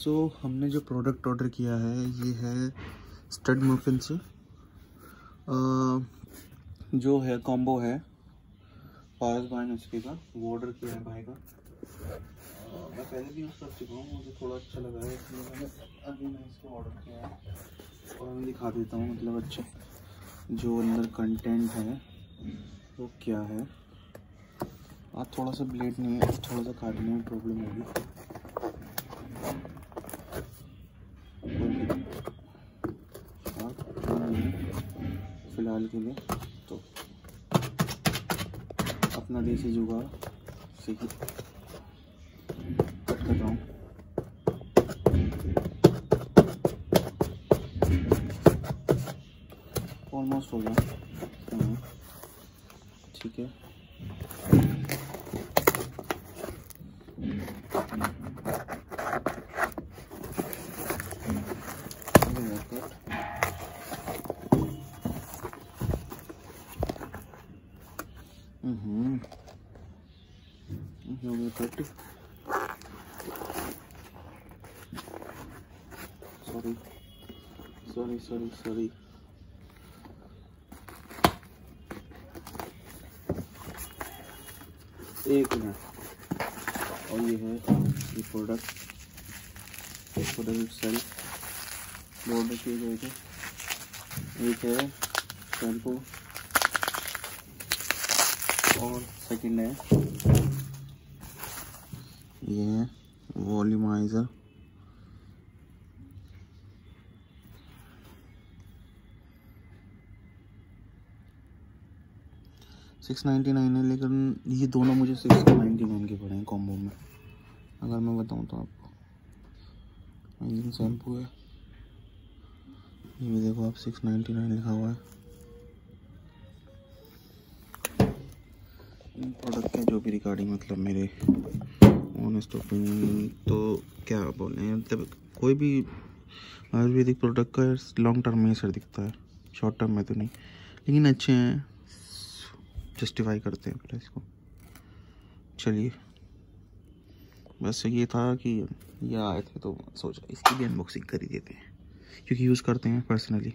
सो so, हमने जो product order किया है ये है स्टड मफिन से। जो है कॉम्बो है पारस भाई ने उसके का वो ऑर्डर किया है भाई का। मैं पहले भी यूज़ कर चुका हूँ मुझे थोड़ा अच्छा लगा है इसलिए मैंने अभी मैं इसको ऑर्डर किया है। और मैं दिखा देता हूँ मतलब अच्छा जो अंदर कंटेंट है वो क्या है। आज थोड़ा सा ब्लेड नहीं है थोड़ा सा काटने में प्रॉब्लम होगी। फ़िलहाल के लिए तो अपना देसी जुगाड़ से ही कट कर रहा हूँ। ऑलमोस्ट हो गया। हाँ, ठीक है। Mm-hmm. Cut. Sorry. Sorry, sorry, sorry. एक मिनट और ये है ये प्रोडक्ट प्रोडक्ट सेल्फ ऑर्डर किए गए थे एक है शैम्पू और सेकंड है। ये है वॉल्यूमाइज़र सिक्स नाइन्टी नाइन है, लेकिन ये दोनों मुझे सिक्स नाइन्टी नाइन के पड़े हैं कॉम्बो में। अगर मैं बताऊँ तो आपको। शैम्पू है। ये भी देखो, आप सिक्स नाइन्टी नाइन लिखा हुआ है। प्रोडक्ट के रिगार्डिंग मतलब मेरे ऑनेस्ट ओपिनियन तो क्या बोले मतलब कोई भी आयुर्वेदिक प्रोडक्ट का लॉन्ग टर्म में असर दिखता है। शॉर्ट टर्म में तो नहीं, लेकिन अच्छे हैं जस्टिफाई करते हैं प्राइस को चलिए, बस ये था कि ये आए थे तो सोचा इसकी भी अनबॉक्सिंग कर ही देते हैं, क्योंकि यूज़ करते हैं पर्सनली